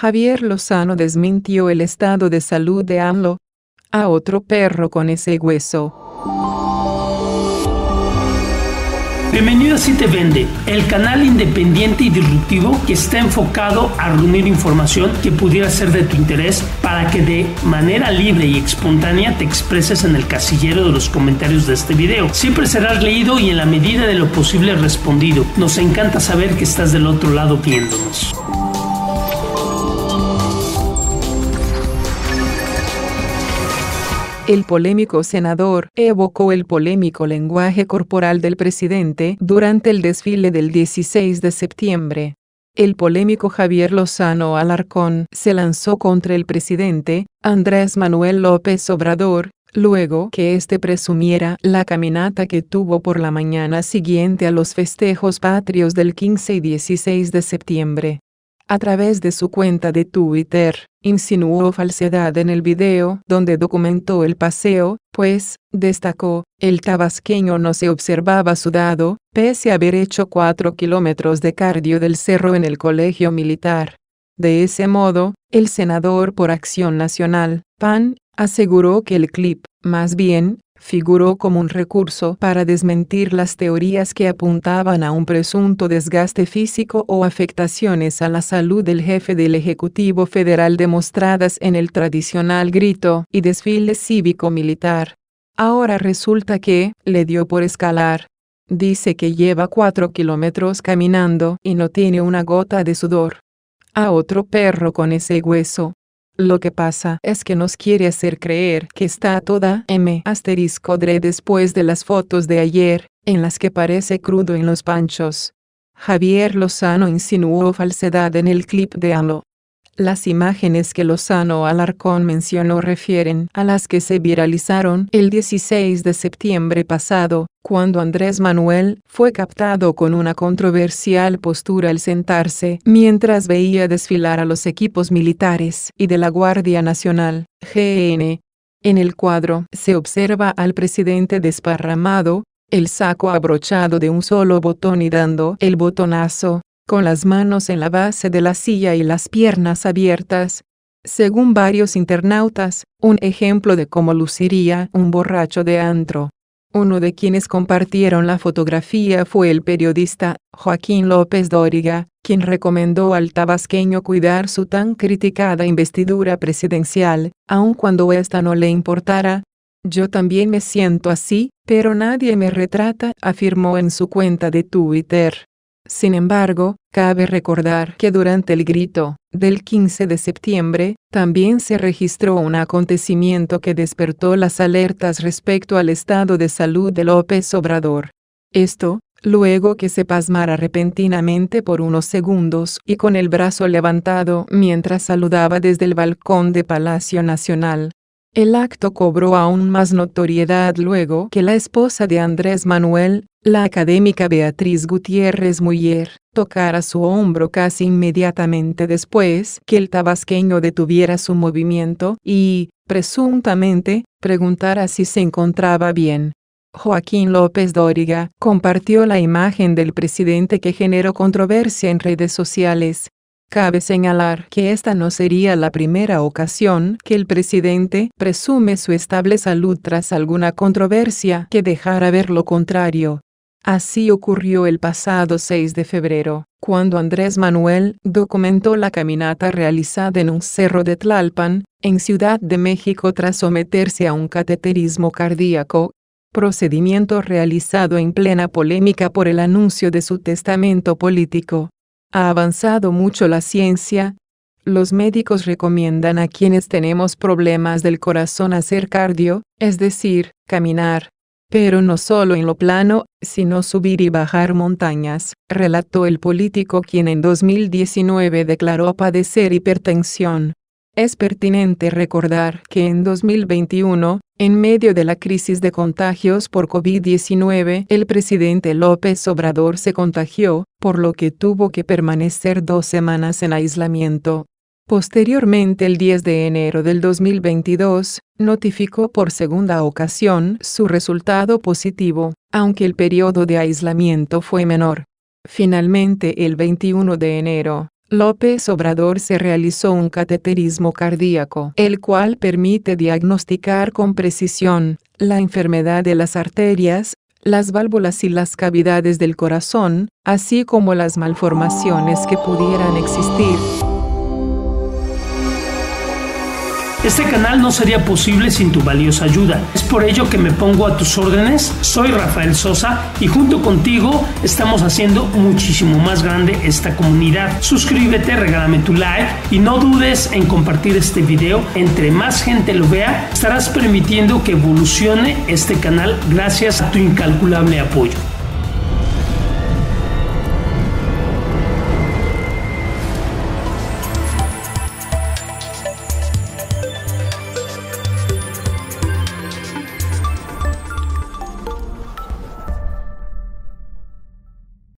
Javier Lozano desmintió el estado de salud de AMLO. A otro perro con ese hueso. Bienvenido a Si Te Vende, el canal independiente y disruptivo que está enfocado a reunir información que pudiera ser de tu interés para que de manera libre y espontánea te expreses en el casillero de los comentarios de este video. Siempre serás leído y en la medida de lo posible respondido. Nos encanta saber que estás del otro lado viéndonos. El polémico senador evocó el polémico lenguaje corporal del presidente durante el desfile del 16 de septiembre. El polémico Javier Lozano Alarcón se lanzó contra el presidente, Andrés Manuel López Obrador, luego que éste presumiera la caminata que tuvo por la mañana siguiente a los festejos patrios del 15 y 16 de septiembre a través de su cuenta de Twitter, insinuó falsedad en el video donde documentó el paseo, pues, destacó, el tabasqueño no se observaba sudado, pese a haber hecho cuatro kilómetros de cardio del cerro en el colegio militar. De ese modo, el senador por Acción Nacional, PAN, aseguró que el clip, más bien, figuró como un recurso para desmentir las teorías que apuntaban a un presunto desgaste físico o afectaciones a la salud del jefe del Ejecutivo Federal demostradas en el tradicional grito y desfile cívico-militar. Ahora resulta que, le dio por escalar. Dice que lleva cuatro kilómetros caminando y no tiene una gota de sudor. A otro perro con ese hueso, lo que pasa es que nos quiere hacer creer que está toda M asterisco dre después de las fotos de ayer, en las que parece crudo en los panchos. Javier Lozano insinuó falsedad en el clip de Alo. Las imágenes que Lozano Alarcón mencionó refieren a las que se viralizaron el 16 de septiembre pasado, cuando Andrés Manuel fue captado con una controversial postura al sentarse mientras veía desfilar a los equipos militares y de la Guardia Nacional, GN. En el cuadro se observa al presidente desparramado, el saco abrochado de un solo botón y dando el botonazo, con las manos en la base de la silla y las piernas abiertas. Según varios internautas, un ejemplo de cómo luciría un borracho de antro. Uno de quienes compartieron la fotografía fue el periodista Joaquín López Dóriga, quien recomendó al tabasqueño cuidar su tan criticada investidura presidencial, aun cuando ésta no le importara. Yo también me siento así, pero nadie me retrata, afirmó en su cuenta de Twitter. Sin embargo, cabe recordar que durante el grito del 15 de septiembre, también se registró un acontecimiento que despertó las alertas respecto al estado de salud de López Obrador. Esto, luego que se pasmara repentinamente por unos segundos y con el brazo levantado mientras saludaba desde el balcón de Palacio Nacional. El acto cobró aún más notoriedad luego que la esposa de Andrés Manuel, la académica Beatriz Gutiérrez Muyer, tocara su hombro casi inmediatamente después que el tabasqueño detuviera su movimiento y, presuntamente, preguntara si se encontraba bien. Joaquín López Dóriga compartió la imagen del presidente que generó controversia en redes sociales, Cabe señalar que esta no sería la primera ocasión que el presidente presume su estable salud tras alguna controversia que dejara ver lo contrario. Así ocurrió el pasado 6 de febrero, cuando Andrés Manuel documentó la caminata realizada en un cerro de Tlalpan, en Ciudad de México tras someterse a un cateterismo cardíaco, procedimiento realizado en plena polémica por el anuncio de su testamento político. Ha avanzado mucho la ciencia. Los médicos recomiendan a quienes tenemos problemas del corazón hacer cardio, es decir, caminar. Pero no solo en lo plano, sino subir y bajar montañas, relató el político quien en 2019 declaró padecer hipertensión. Es pertinente recordar que en 2021, en medio de la crisis de contagios por COVID-19, el presidente López Obrador se contagió, por lo que tuvo que permanecer dos semanas en aislamiento. Posteriormente, el 10 de enero del 2022, notificó por segunda ocasión su resultado positivo, aunque el periodo de aislamiento fue menor. Finalmente, el 21 de enero, López Obrador se realizó un cateterismo cardíaco, el cual permite diagnosticar con precisión la enfermedad de las arterias, las válvulas y las cavidades del corazón, así como las malformaciones que pudieran existir. Este canal no sería posible sin tu valiosa ayuda. Es por ello que me pongo a tus órdenes. Soy Rafael Sosa y junto contigo estamos haciendo muchísimo más grande esta comunidad. Suscríbete, regálame tu like y no dudes en compartir este video. Entre más gente lo vea, estarás permitiendo que evolucione este canal gracias a tu incalculable apoyo.